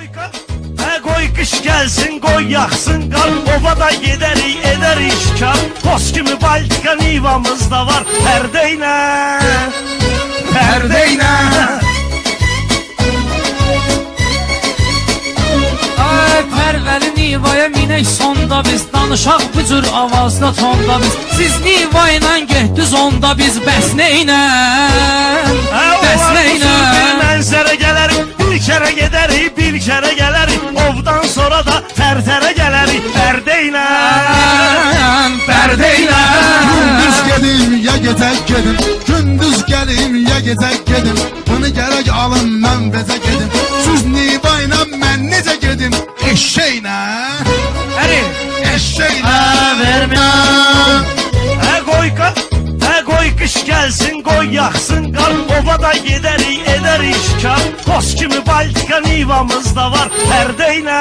Hə qoy qış gəlsin, qoy yaxsın qar Ovada gedərik, edərik şikar Toz kimi baltika nivamız da var. İlə Ay pərvəli nivaya minək sonda biz. Danışaq bu cür avazla tonda biz. Siz niva ilə getdiniz onda biz. Bəs neynə Bəs neynə mənzərə gələrik Bir kərə gedərik, bir kərə gələrik Ovdan sonra da tərtərə gələrik Pərdə ilə Pərdə ilə Gündüz gedim ya gecə gedim Gündüz gelim ya gecə gedim Bunu gərək alın mən bezə gedim. Siz niva ilə mən necə gedim Eşeğlə Həri Eşeğlə verməm Hə qoy qar, hə qoy qış gəlsin, qoy yaxsın qar Ovada gedərik, edərik şikar Toz var. İlə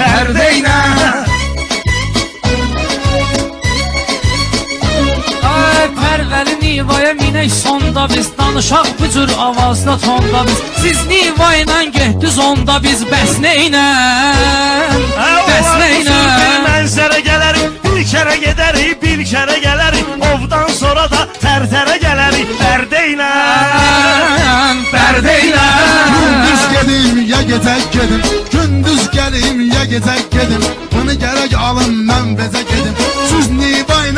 Pərdə ilə Ay pərvəli nivaya minək sonda biz Danışaq bu cür avazla tonda biz. Siz niva ilə getdiniz onda biz bəs neynə Bəs neynə mənzərə gələrik Bir kərə gedərik, bir kərə gələrik Ovdan sonra da tərtərə gələrik Pərdə gezek edim Gündüz gelim ya gezek edim Bunu gerek alın ben bezek edim Siz nibay